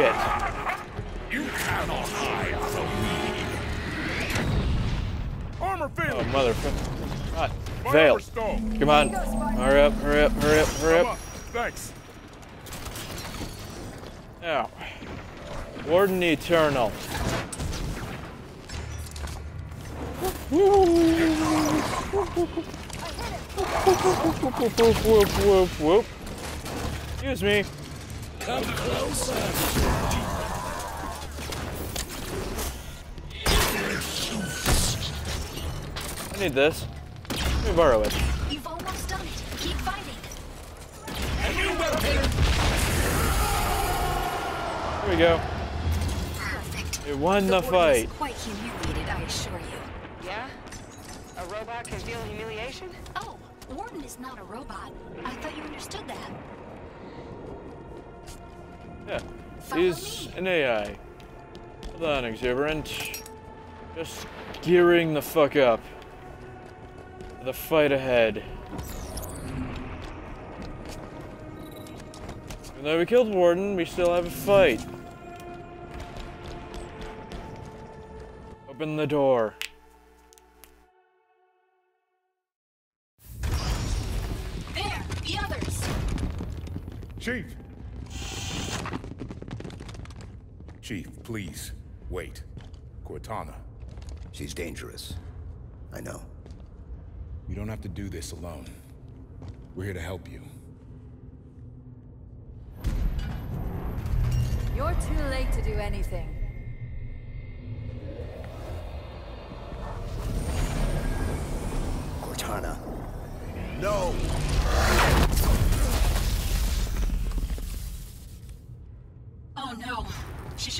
shit. You cannot hide from me. Armor Oh, motherfucker. God. Veil. armor stone. Come on. Hurry up, hurry up, hurry up, hurry up. Thanks. Now. Warden Eternal. Whoop, whoop, whoop, whoop. Excuse me. Come closer. I need this. Let me borrow it. You've almost done it. Keep fighting. There we go. Perfect. We won the warden fight. is quite humiliated, I assure you. Yeah? A robot can feel humiliation? Oh, Warden is not a robot. I thought you understood that. Yeah. Follow He's me. an AI. Hold on, exuberant. Just gearing the fuck up. The fight ahead. Even though we killed Warden, we still have a fight. Open the door. There, the others. Chief. Chief, please, wait. Cortana, She's dangerous. I know. you don't have to do this alone. We're here to help you. You're too late to do anything.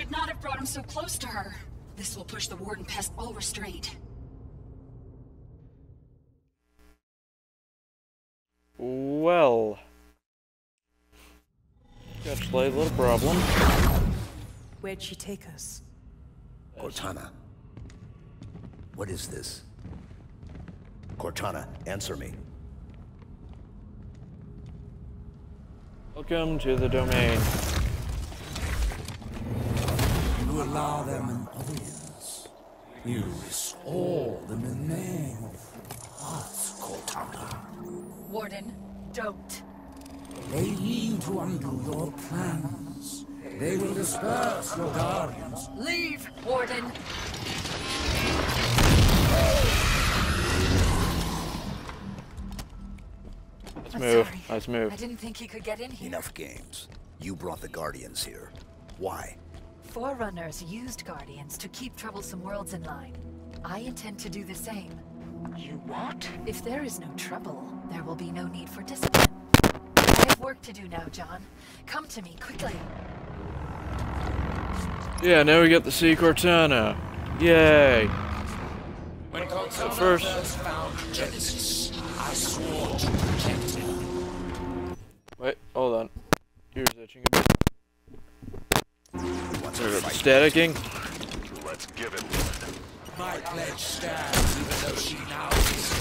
Should not have brought him so close to her. This will push the Warden past all restraint. Well. Got a little problem. Where'd she take us? Cortana. What is this? Cortana, answer me. Welcome to the domain. You allow them an audience. You restore them in the name of us, Cortana. Warden, don't. They mean to undo your plans. They will disperse your guardians. Leave, Warden. Let's I'm move. sorry. Let's move. I didn't think he could get in here. Enough games. You brought the Guardians here. Why? Forerunners used Guardians to keep troublesome worlds in line. I intend to do the same. You what? If there is no trouble, there will be no need for discipline. I have work to do now, John. Come to me, quickly. Yeah, now we get to see Cortana. Yay. When But first, found Genesis, I swore to protect him. wait, hold on. Ears itching a bit. Staticking. Let's give it My pledge stands even though she now resists.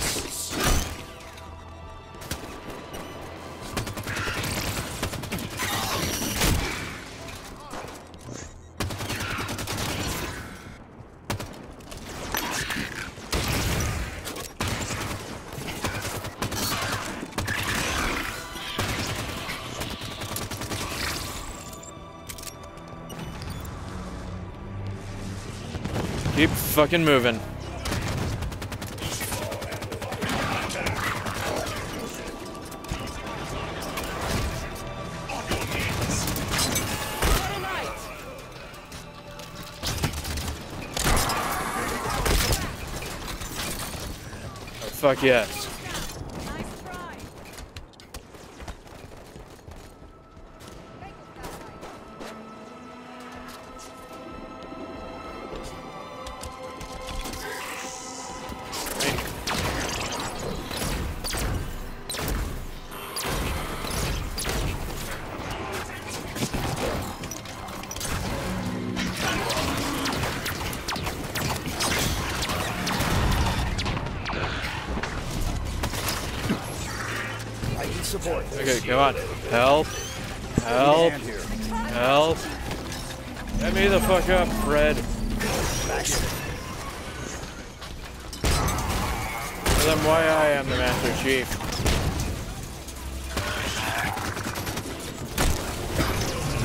Fucking moving. Fuck yes. Support. Okay, come on. Help. Help. Help. Get me the fuck up, Fred. Tell them why I am the Master Chief.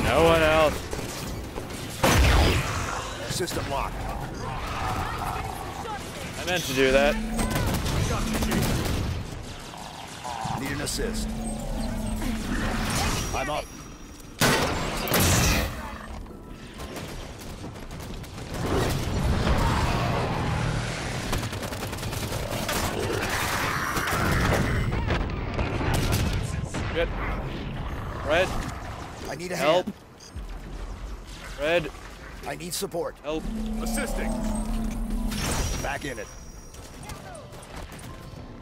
No one else. System locked. I meant to do that. Need an assist. I'm up. Shit. Red. I need a help. hand. Fred, I need support. help. Assisting. Back in it.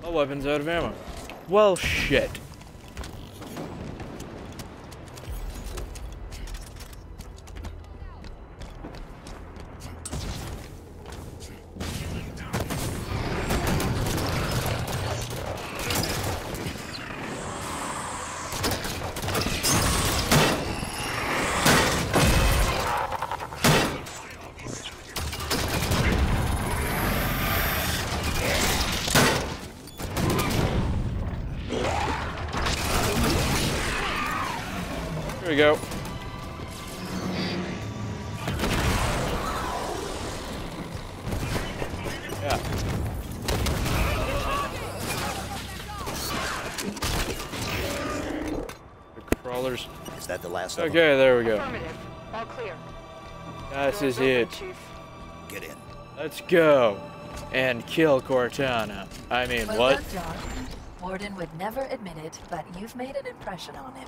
My weapon's out of ammo. Well, shit. Yeah. The crawlers. Is that the last of them? Okay, there we go. Affirmative. All clear. This is it. Chief. Get in. Let's go and kill Cortana. I mean, Well what? done, John. Warden would never admit it, but you've made an impression on him.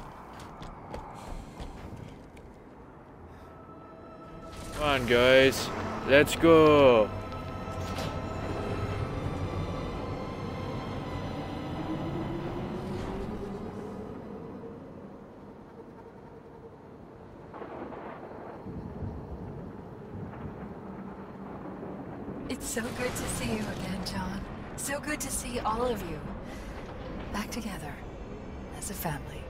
Come on, guys. Let's go. So good to see you again, John. So good to see all of you. Back together. As a family.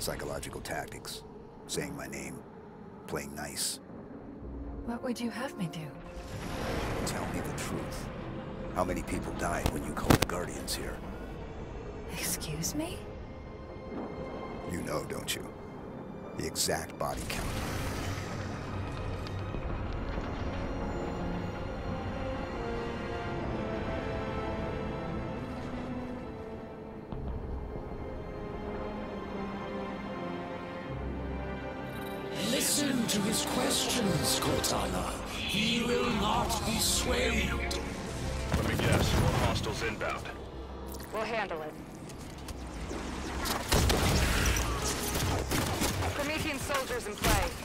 Psychological tactics. Saying my name. Playing nice. What would you have me do? Tell me the truth. How many people died when you called the Guardians here? Excuse me? You know, don't you? The exact body count. Listen to his questions, Cortana. He will not be swayed. Let me guess, more hostiles inbound. We'll handle it. Promethean soldiers in play.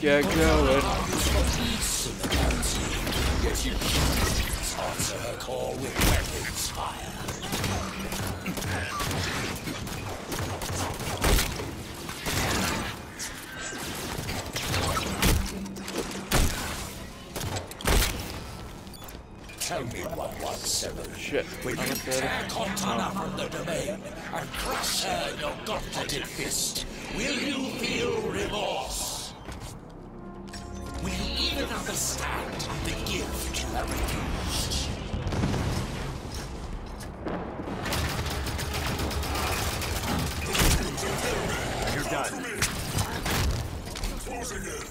Get going. Answer her call with weapons. Tell me what was seven. Shit. I'm you tear Cortana from the domain and crush her in your gauntleted fist, will you feel remorse? the gift you have refused. You're done. Closing in.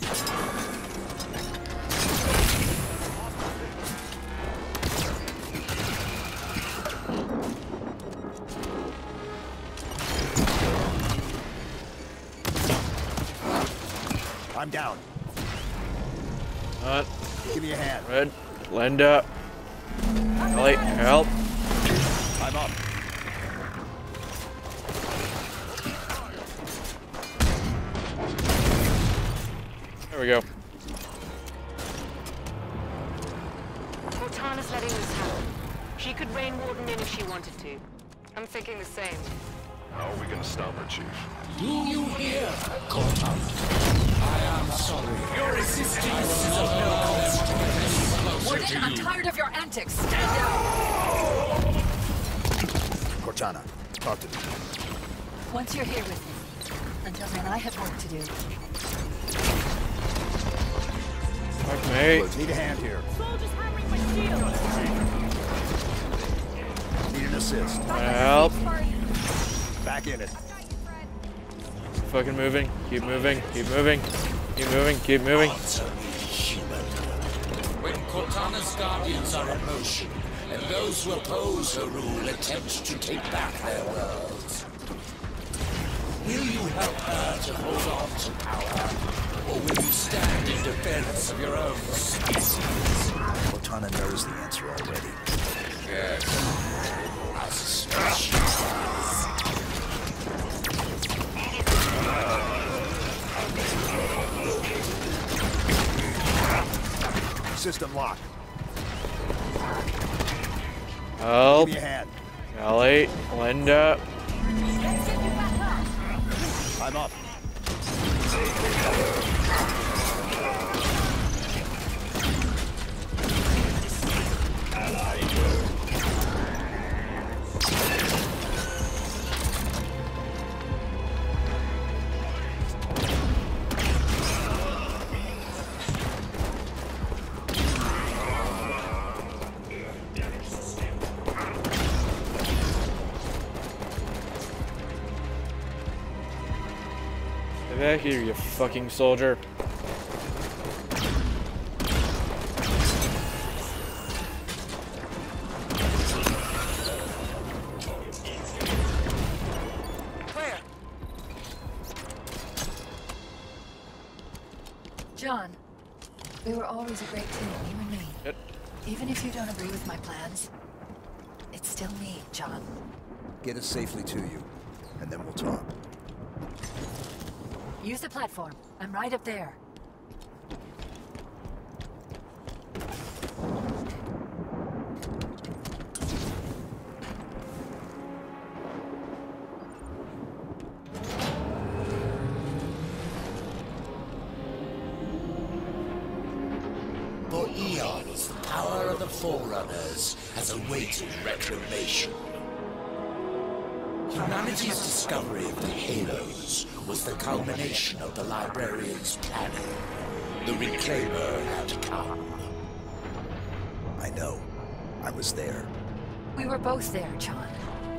I'm down. Not Give hand. red. Linda. Ellie, help. I'm up. There we go. Cortana's letting loose hell. She could rain Warden in if she wanted to. I'm thinking the same. How are we gonna stop her, Chief? Do you hear, Cortana? I am sorry. Your resistance is of no consequence. Warden, I'm tired of your antics. Stand down. Cortana, talk to me. Once you're here with me. Until then, I have work to do. Fuck me. Look, need a hand here. Need an assist. Help. Back in it. Fucking moving. Keep moving. Keep moving. Keep moving. Keep moving. Answer me, human. When Cortana's guardians are in motion, and those who oppose her rule attempt to take back their worlds, will you help her to hold on to power, or will you stand in defense of your own species? Cortana knows the answer already. Yes. I suspect she does. System locked. Help. Give me a hand. Ellie. Linda. I'm up. Back here, you fucking soldier. Where? John, we were always a great team, you and me. Yep. Even if you don't agree with my plans, it's still me, John. Get us safely to you, and then we'll talk. Use the platform. I'm right up there. For eons, the power of the Forerunners has awaited reclamation. Humanity's discovery of the Halos was the culmination of the Librarian's planning. The Reclaimer had come. I know. I was there. We were both there, John.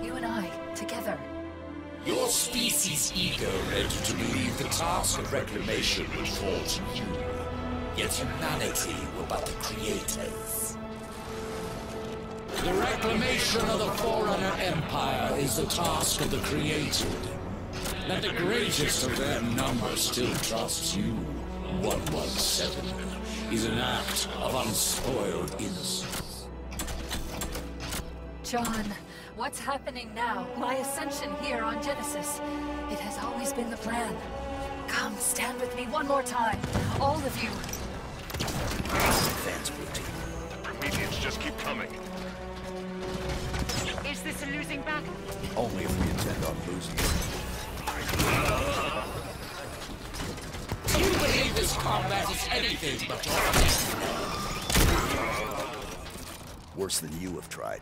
You and I, together. Your species' ego led you to believe the task of reclamation would fall to you. Yet humanity were but the creators. The reclamation of the Forerunner Empire is the task of the created. Let the greatest of their number still trusts you. 117 is an act of unspoiled innocence. John, what's happening now? My ascension here on Genesis. It has always been the plan. Come, stand with me one more time. All of you. Advanced routine. Prometheans just keep coming. Is this a losing battle? Only if we intend on losing. Do you believe this combat is anything but Worse than you have tried.